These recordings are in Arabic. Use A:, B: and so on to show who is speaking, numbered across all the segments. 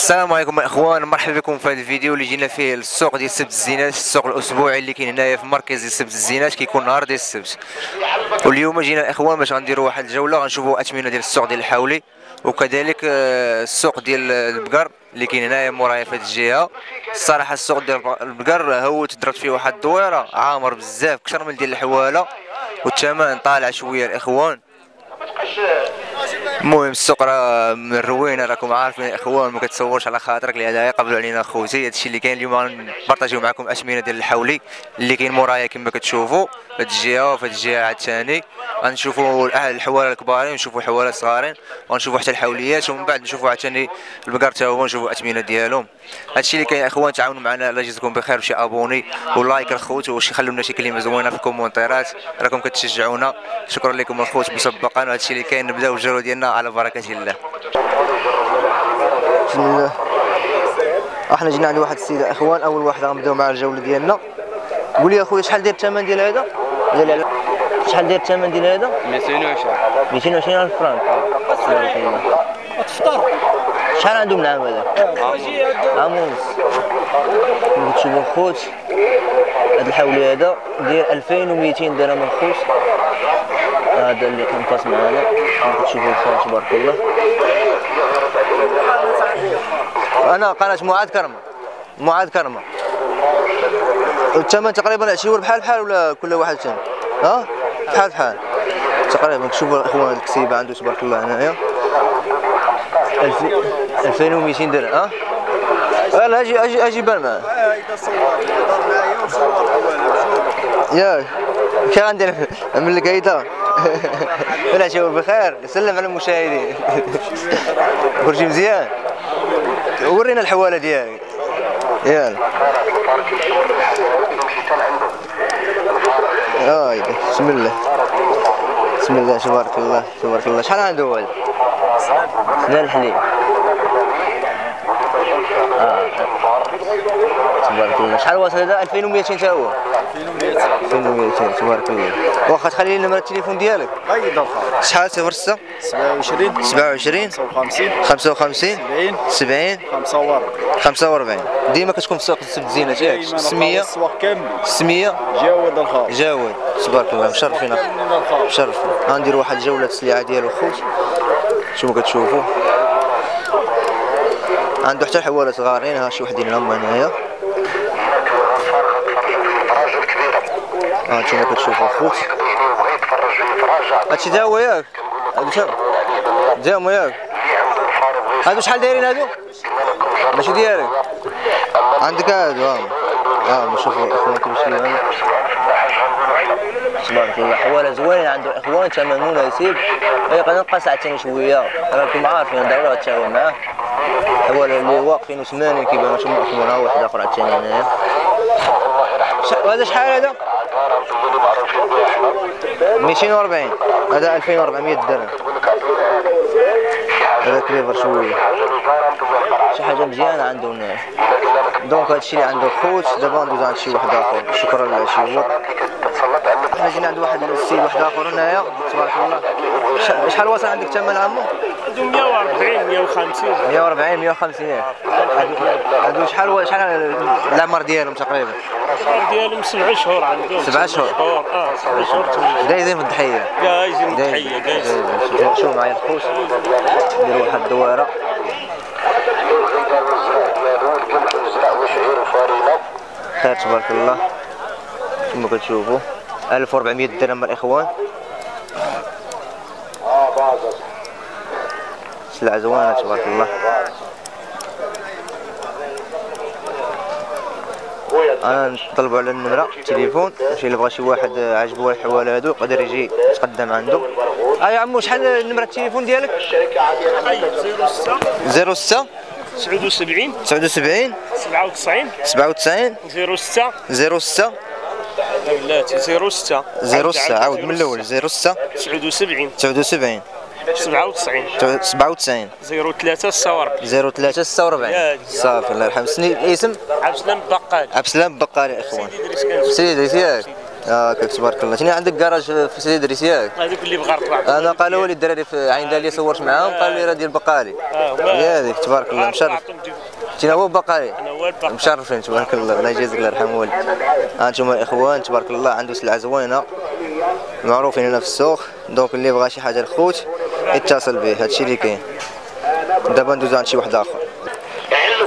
A: السلام عليكم أخوان مرحبا بكم في هذا الفيديو اللي جينا فيه السوق ديال سبت الزينات السوق الأسبوعي اللي كاين هنايا في مركز سبت الزينات كيكون نهار ديال السبت واليوم جينا الاخوان باش غنديروا واحد الجولة غنشوفوا أثمنة ديال السوق ديال الحولي وكذلك آه، السوق ديال البقر اللي كاين هنايا مورايا في هذه الجهة. الصراحة السوق ديال البقر هو تدرت فيه واحد الدويرة عامر بزاف أكثر من ديال الحوالة والثمن طالع شوية الاخوان المهم السوق راه من الروينه راكم عارفين الاخوان ما كتصورش على خاطرك لهذا يقبلوا علينا خوتي هادشي اللي كاين اليوم غنبارطاجيو معكم أثمنة ديال الحولي اللي كاين مورايا كما كتشوفوا في هاد الجهة وفي هاد الجهة عاد ثاني. غنشوفوا الحوالة الكبارين ونشوفوا الحواله الصغارين ونشوفوا حتى الحوليات ومن بعد نشوفوا عاوتاني البقر تا هو نشوفوا الاثمنه ديالهم. هادشي اللي كاين إخوان تعاونوا معنا الله يجزيكم بخير وشي abonné و like الخوت وشي خلوا لنا شي كلمة زوينة في الكومونتيرات راكم كتشجعونا. شكرا لكم الخوت مسبقا وهادشي اللي كاين نبدأو الجوله ديالنا. على بركة الله. بسم الله إحنا جينا عند واحد السيدة إخوان أول واحد غنبداو مع الجوله ديالنا. قول لي اخويا شحال داير الثمن ديال هذا؟ ديال شحال داير الثمن ديال هذا؟
B: 220
A: 220 ألف فرانك. الله
C: تفطر.
A: شحال عندهم العام هذا عام ونص كما كتشوفوا الخوت هذا الحولي هذا داير 2200 درهم الخوت هذا اللي كنقاس معانا. كما كتشوفوا الخوت تبارك الله. أنا قناة معاذ كرمة. معاذ كرمة. الثمن تقريبا شي هو بحال بحال ولا كل واحد ثاني ها؟ بحال بحال. تقريبا شوفوا الاخوان الكسيبه عنده تبارك الله هنايا. 2200 درهم ها؟ لا أجي أجي أجي بان معاه ياك كي غندير من الكايده ولا شوف بخير. سلم على المشاهدين. كلشي مزيان. ورينا الحوالة ديالك. يلا هاي بسم الله. بسم الله تبارك الله تبارك الله. شحال عنده هو سنان الحليب. آه. تبارك الله. شحال واصل هذا؟ 2200 تا هو. 2200 تبارك الله. واخا تخلي لي نمرة التليفون ديالك.
C: قيد الخاطر
A: شحال 06
C: 27
A: 27
C: 55
A: 55
C: 70
A: 70
C: 45
A: 45 ديما كتكون في سوق السبت زينة ياك السمية
C: السواق كامل.
A: السمية
C: جاود الخاطر
A: جاود تبارك الله. مشرفين. مشرفين غندير واحد الجولة السلعة ديالو خوت شوفوا كتشوفوا عنده حتى الحوالة صغارين ها شي وحدين هما هنايا ها نتوما كتشوفوا الخوت هادشي تا هو ياك هادو تا هما ياك هادو شحال دايرين هادو؟ ماشي ديالك عندك هادو ها ها نشوفوا الاخوان كيفاش كيبانو تبارك الله حواله زوين عنده اخوان ثمن مناسب أي قد نبقى ساعتين شوية. راكم عارفين ندوروا التعاون معاه حواله اللي واقفين وثمانين كيبانو شما اخوان ها واحد آخر عاوتاني هنايا هذا شحال هذا؟ 240 هذا 2400 درهم. هذا كليفر شوية شي حاجة مزيانة عنده هنا donc هادشي اللي عنده خوت دابا ندوز عند شي واحد آخر. شكرا لشي حنا جينا عند واحد السيد واحد آخر هنايا تبارك الله. شحال واصل عندك ثمن عمو؟
D: 140 150
A: 140 150 ياك هادو شحال شحال العمر ديالهم تقريبا؟
D: ديالهم سبع شهور عندهم.
A: سبع شهور.
D: آه سبع شهور.
A: دايزين في
D: الضحية.
A: دايزين
D: تضحية جايزين
A: دايزين. شوف معايا الخوت ندير واحد الدويرة. خير تبارك الله. كما كتشوفوا. 1400 درهم الإخوان. سلعة زوينة تبارك الله. أنا نطلبوا على النمرة التليفون. شي اللي بغى شي واحد عجبو الحواله هادو يقدر يجي يتقدم عنده آه يا عمو شحال نمرة التليفون ديالك؟
D: 06
A: 06
D: 79
A: 79
D: 97
A: 97
D: 06
A: 06
D: بلاتي 06
A: 06 عاود من الأول 06
D: 79
A: 79
D: 97
A: 97
D: 03 46
A: 03 46
D: ياك.
A: صافي الله يرحم سني الاسم
D: عبد السلام بقال.
A: عبد السلام بقالي إخوان.
D: سيدي
A: سيدي ياك. آه كيف تبارك الله. شنو عندك كراج في سيدي إدريس ياك؟
D: هذوك اللي واحد
A: أنا قالوا لي الدراري في عين داليا صورت معاهم قالوا لي راه ديال بقالي
D: وما
A: يا هذيك تبارك الله مشرف. هو
D: الباقي
A: مشرفين تبارك الله. الله يجازيك الله يرحم والديك ها أنتم الإخوان تبارك الله عنده سلعة زوينة. معروفين هنا في السوق. donc اللي بغى شي حاجة الخوت يتصل به. هادشي اللي كاين. دابا ندوزو عند شي واحد آخر.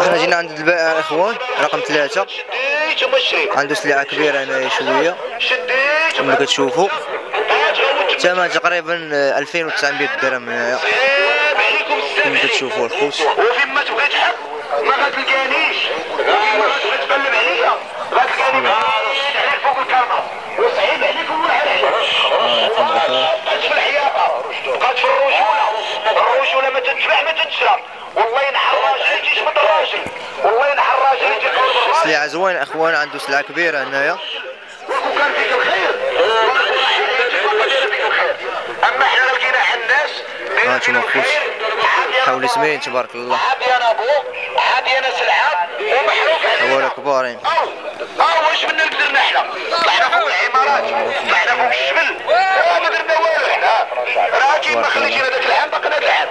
A: إحنا جينا عند البائع الاخوان رقم ثلاثة. عنده سلعة كبيرة هنايا
B: شديت
A: كما كتشوفوا الثمن تقريبا 2900 درهم هنايا. كما كتشوفوا الخوت.
B: ما غتلقانيش ما تقلب عليا غتلقاني عليك فوق الكرمة وصعيب عليكم والعرع بقات في الحياطة بقات في الرجولة. الرجولة ما تتباع ما تتشرى والله ينحر راجل يجي يشمت الراجل والله ينحر راجل يجي يقول بالراجل
A: سلعه زوينه أخوان عنده سلعه كبيرة هنايا.
B: الخير والله فيك الخير. أما إحنا لو جينا على الناس
A: ها أنتم الخوت حول اسمين تبارك الله.
B: عادي أنا ابو عادي أنا سلعه ومحروق أو أو واش منا قدرنا إحنا طلعنا فوق العمارات طلعنا فوق الجبل وما درنا والو إحنا راه كيما خليتينا ذاك العام باقي هذا العام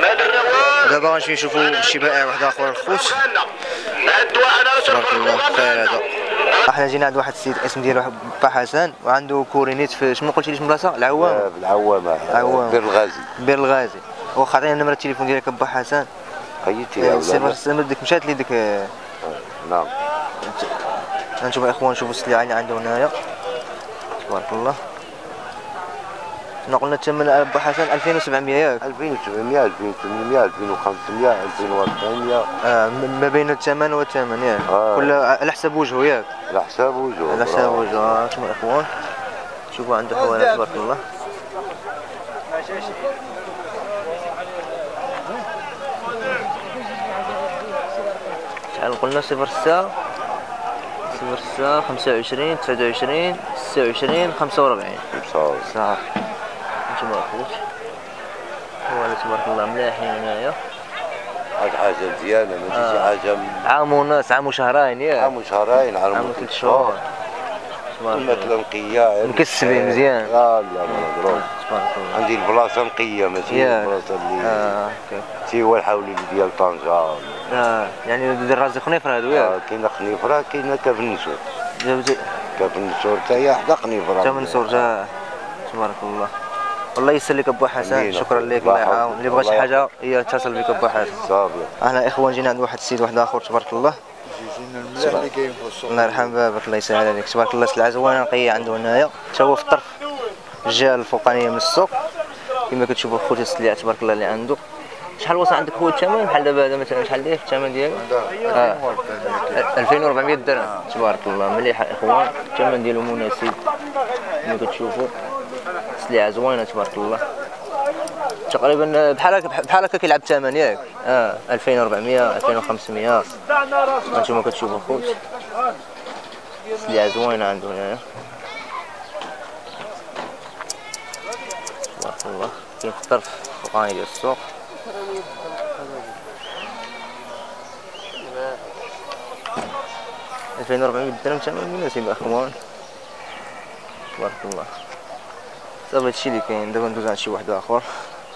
B: ما درنا والو
A: دابا غنمشي نشوفوا شي بائع واحد اخر الخوت تبارك الله خير هذا إحنا جينا عند واحد السيد اسم ديالو با حسن وعنده كورينيت في شنو قلتي لي اسم البلاصه العوام
E: بالعوامة
A: عوام.
E: بير الغازي
A: بير الغازي واخا عطينا نمره التليفون ديالك با حسن
E: خيتي يا ولاد
A: ديك مشات لي ديك آه،
E: نعم
A: أنتم الاخوان شوفوا السلعة اللي عنده هنايا. تبارك الله. شنو قلنا الثمن با حسن 2700 ياك.
E: 2700 2800 2500 2400
A: آه م- ما بين الثمن والثمن ياك.
E: آه.
A: كل على حسب وجهه ياك.
E: على حساب وجهه.
A: على حسب وجهه. أنتم الاخوان شوفوا عنده حواله تبارك الله. شحال قلنا صفر ستة صفر ستة خمسة وعشرين تسعة وعشرين ستة وعشرين خمسة وربعين صح. تبارك الله ملاحين هنايا.
E: هاد حاجة مزيانة ماشي شي حاجة م-
A: عام ونص عام وشهرين ياك.
E: عام وشهرين عام
A: وثلاث شهور.
E: مثلا نقية
A: مكسبين مزيان.
E: لا لا مضروب
A: الله.
E: عندي البلاصة نقية ماشي
A: ياك.
E: البلاصة اللي
A: OK.
E: سي هو الحولي ديال طنجة.
A: آه يعني دير راسي خنيفر هادو ياك.
E: آه، كاينة خنيفرة كاينة كاف النسور. كاف النسور حتى هي حدا خنيفرة.
A: جا من سورجا تبارك الله. الله يسر لك أبو حسن. شكرا لك
E: الله
A: يعاون. اللي بغى شي حاجة هي اتصل بك أبو حسن.
E: صافي.
A: إحنا إخوان جينا عند واحد السيد واحد آخر تبارك الله.
C: كاين
A: الله يرحم بابك الله يسهل عليك. تبارك الله سلعة زوينة نقيه عنده هنايا. حتى هو في الطرف الجهة الفوقانية من السوق. كما كتشوفوا خوتي السلعه تبارك الله اللي عنده شحال وصل عندك هو الثمن؟ بحال دابا مثلا شحال داير الثمن ديالو آه. 2400 درهم. تبارك الله. مليح إخوان. الثمن ديالو مناسب. كما كتشوفوا. سلعه زوينة تبارك الله. تقريبا بحال هكا بحال هكا كيلعب الثمن ياك. آه. 2400 2500 هانتوما كتشوفوا خوت. سلعه زوينة عنده هنايا تبارك الله. كاين الطرف؟ الفوقاني ديال السوق. ألفين وربعمية درهم ثمن مناسب أخوان. تبارك الله. صافي هادشي اللي كاين دابا ندوز عند شي واحد آخر.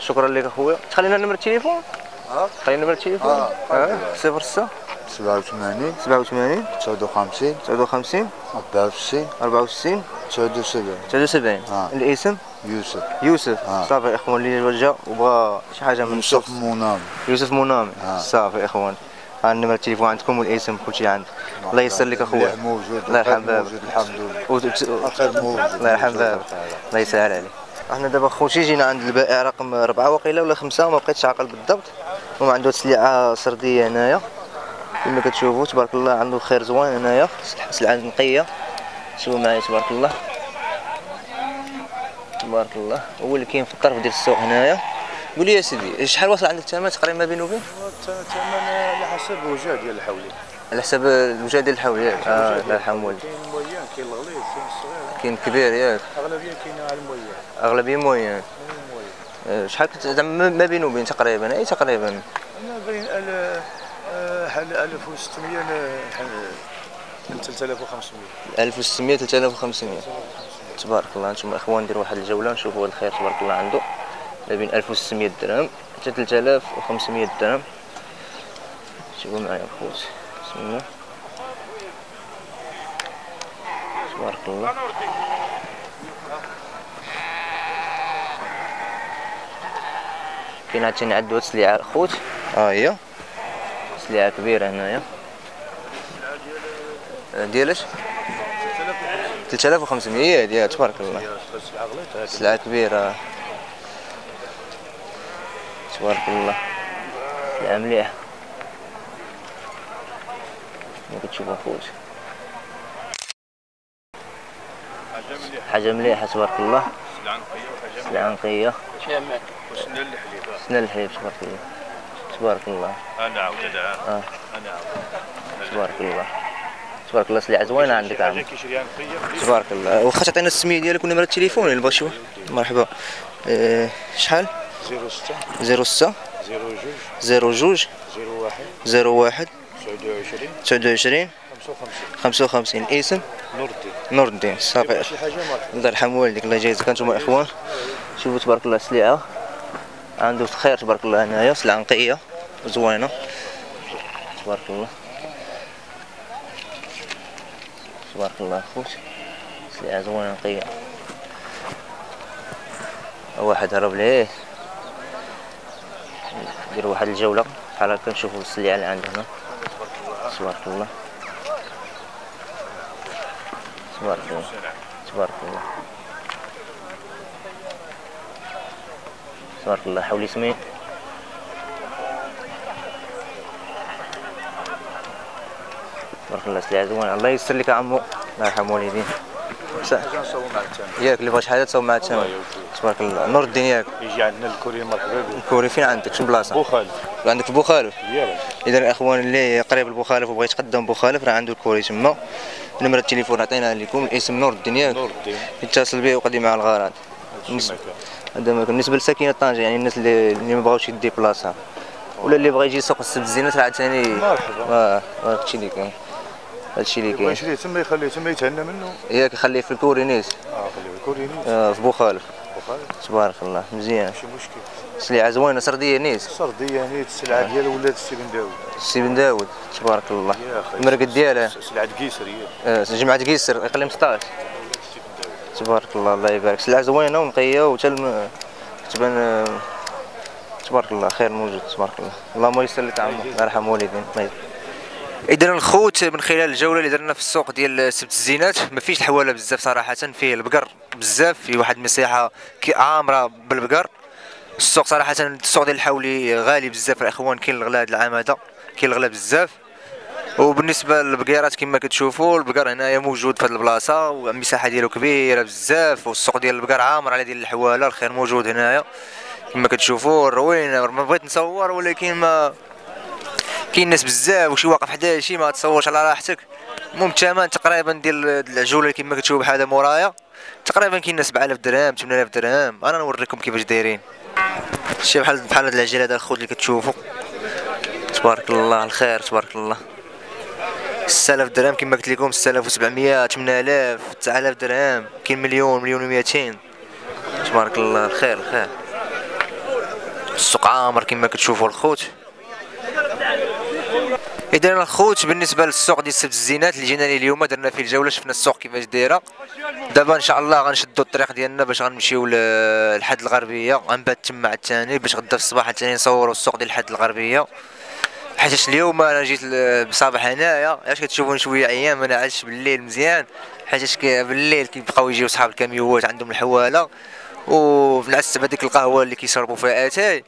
A: شكرا لك أخويا. تخلينا نمرة التليفون
C: ها؟
A: خلينا نمرة التليفون.
C: آه
A: صفر ستة.
C: 87
A: سبعة وثمانين.
C: 59
A: تسعة وخمسين.
C: 64
A: أربعة وستين.
C: 79
A: تسعة وسبعين.
C: آه.
A: الاسم؟
C: يوسف.
A: يوسف.
C: آه.
A: صافي إخوان اللي وجا وبغى شي حاجة من
C: يوسف
A: الشخص.
C: منام
A: يوسف منامي
C: آه.
A: صافي إخوان. ها النمرة التليفون عندكم والاسم كلشي عندك. الله يسر لك
C: أخويا. موجود.
A: الله يرحم
C: الخير
A: بابك.
C: الحمد لله. الخير
A: الله يرحم بابك. الله يسهل عليك. إحنا دابا خوتي جينا عند البائع رقم أربعة وقيلة ولا خمسة ما بقيتش عاقل بالضبط. وما عنده سلعة سردية هنايا. كما كتشوفوا تبارك الله عنده خير زوين هنايا. سلعة نقية. شوفوا معايا تبارك الله. تبارك الله. هو اللي كاين في الطرف ديال السوق هنايا. قول لي يا سيدي شحال واصل عندك الثمن تقريبا ما بين وبين
C: الثمن على حسب الوجه ديال الحولي.
A: على حساب الوجه ديال الحول ياك آه الله يرحم والديك
C: كاين مويان كاين الغليظ كاين الصغير.
A: كاين كبير ياك.
C: أغلبية كاينة على المويان.
A: أغلبية
C: مويان.
A: آه، شحال كنت زعما ما بين وبين تقريبا أي تقريبا؟
C: أنا بين ال- آه، حل 1600 ل- حل- 3500
A: 1600 3500 تبارك الله. نتوما إخوان نديروا واحد الجولة نشوفوا الخير تبارك الله عنده. ما بين 1600 درهم حتى 3500 درهم. شوفوا معايا الخوت. بسم الله. تبارك الله. كاين عاوتاني عندو سليعه الخوت. ها هي. سليعه كبيرة هنايا. ديالاش 3500 هي ديال تبارك الله. سلعة كبيرة. تبارك الله. سلعة مليحة. ما كتشوفوا خوت حاجة مليحة. تبارك الله. سلعة نقية سنة الحليب تبارك الله. تبارك الله.
C: أنا عاود أنا
A: آه.
C: أنا
A: تبارك الله. تبارك الله سلعة زوينة عندك عم. تبارك الله. واخا تعطينا السميه ديالك ونمرة التليفون اللي بغا شوف. مرحبا. أه شحال؟
C: 06
A: 06
C: 02
A: 02
C: 01
A: 01
C: 29
A: 29
C: 55
A: 55 اسم
C: نور الدين
A: نور الدين صافي. الله يرحم والديك الله يجازيك. أنتم اخوان شوفوا تبارك الله سلعه عنده الخير تبارك الله هنايا. سلعة نقية. زوينة. تبارك الله. تبارك الله خوت. سلعه زوينه نقيه واحد هرب ليه. نديروا واحد الجولة بحال هكا نشوفوا السلعه اللي عندنا تبارك الله. تبارك الله. تبارك الله. تبارك الله. حولي سمين سلعة زوينة الله يسر لك يا عمو. الله يرحم
C: الثاني
A: ياك اللي بغى شي حاجة تسوي مع الثمن تبارك الله. نور الدين ياك.
C: يجي عندنا الكوري مرحبا به
A: كوري فين عندك؟ شنو بلاصة؟
C: بو خالد
A: عندك في بوخالف؟ اذا الاخوان اللي قريب لبوخالف وبغى يتقدم بوخالف راه عنده الكوري تما. نمرة التليفون عطيناها لكم. الاسم نور الدين ياك.
C: نور الدين.
A: يتصل به ويقضي معاه الغرض. هذا ما كان. بالنسبة لساكنة طنجة يعني الناس اللي, اللي ما بغاوش يديبلاصا ولا اللي بغى يجي سوق السبت الزينات راه عاوتاني
C: مرحبا.
A: آه هادشي اللي كاين هادشي اللي
C: بغا
A: كاين.
C: يشري تما يخليه تما يتهنى منه.
A: ياك خليه في الكوري
C: نيت آه خليه الكوري نيت.
A: آه في بوخالف
C: بوخالف
A: تبارك الله مزيان.
C: ماشي مشكل.
A: سلعه زوينة سردية نيت.
C: سردية نيت السلعه ديال ولاد السي بن داوود
A: السي بن داود تبارك الله. المرقد ديالها
C: سلعة قيسر هي.
A: آه جماعة قيسر اقليم 16 تبارك الله الله يبارك. سلعة زوينة ونقية وتا الم- تبان آه، تبارك الله خير موجود تبارك الله. اللهم يسر لك عمو يرحم والدين. اذا الخوت من خلال الجولة اللي درنا في السوق ديال سبت الزينات. ما فيش الحوالة بزاف صراحة فيه البقر بزاف في واحد المساحه عامره بالبقر. السوق صراحة السوق ديال الحولي غالي بزاف الاخوان كاين الغلا هذا العام هذا كاين الغلا بزاف. وبالنسبة للبقيرات كما كتشوفوا البقر هنايا موجود في هذه البلاصة والمساحة ديالو كبيرة بزاف والسوق ديال البقر عامر على ديال الحوالة الخير موجود هنايا. كما كتشوفوا ما بغيت نصور ولكن ما كاين ناس بزاف وشي واقف حدا شي ما تصورش على راحتك. المهم الثمن تقريبا ديال العجوله كما كتشوف بحال هذا مورايا تقريبا كاين 7000 درهم 8000 درهم. أنا نوريكم كيفاش دايرين. شي بحال بحال هاد العجل هذا الخوت اللي كتشوفوا تبارك الله الخير تبارك الله. 6000 درهم كما قلت لكم 6700 8000 9000 درهم. كاين مليون مليون و200 تبارك الله الخير الخير. السوق عامر كما كتشوفوا الخوت. اذا الخوت بالنسبة للسوق ديال سبت الزينات اللي جينا ليه اليوم درنا فيه الجولة شفنا السوق كيفاش دايرة. دابا إن شاء الله غنشدوا الطريق ديالنا باش غنمشيو ل- لحد الغربية غنبات تما عاوتاني باش غدا في الصباح عاوتاني نصوروا السوق ديال حد الغربية. حيت اليوم أنا جيت بصباح هنايا علاش كتشوفوني شوية عيان ما نعسش بالليل مزيان. حيت بالليل كيبقاو يجيو صحاب الكاميوات عندهم الحوالة. ونعس بهذيك القهوة اللي كيشربوا فيها آتاي.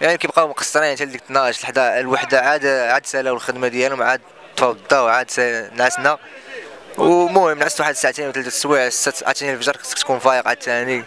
A: يعني كيبقاو مقصرين حتى ديك 12 لحدا الوحدة عاد عاد سالاو الخدمة ديالهم عاد تفضاو عاد نعسنا ومهم نعست واحد ساعتين ولا ثلاث سوايع ست عاوتاني الفجر خصك تكون فايق عاوتاني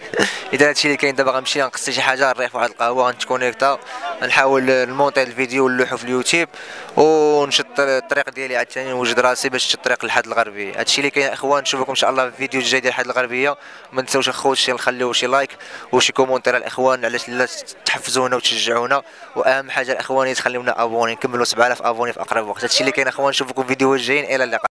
A: إذا هادشي اللي كاين دابا غنمشي نقصي شي حاجة نريح في واحد القهوة غنتكونيكتا نحاول نمونطي الفيديو ونلوحو في اليوتيوب ونشد الطريق ديالي عاوتاني نوجد راسي باش نشد الطريق لحد الغربيه هادشي اللي كاين أخوان نشوفكم إن شاء الله في الفيديو الجاي ديال حد الغربيه ما تنساوش اخوت شي نخليو شي like وشي commentaire الإخوان علاش لا تحفزونا وتشجعونا. وأهم حاجة الإخوان تخليونا abonné نكملوا 7000 abonné في أقرب وقت. هادشي اللي كاين أخوان نشوفكم في فيديو الجايين. إلى اللقاء.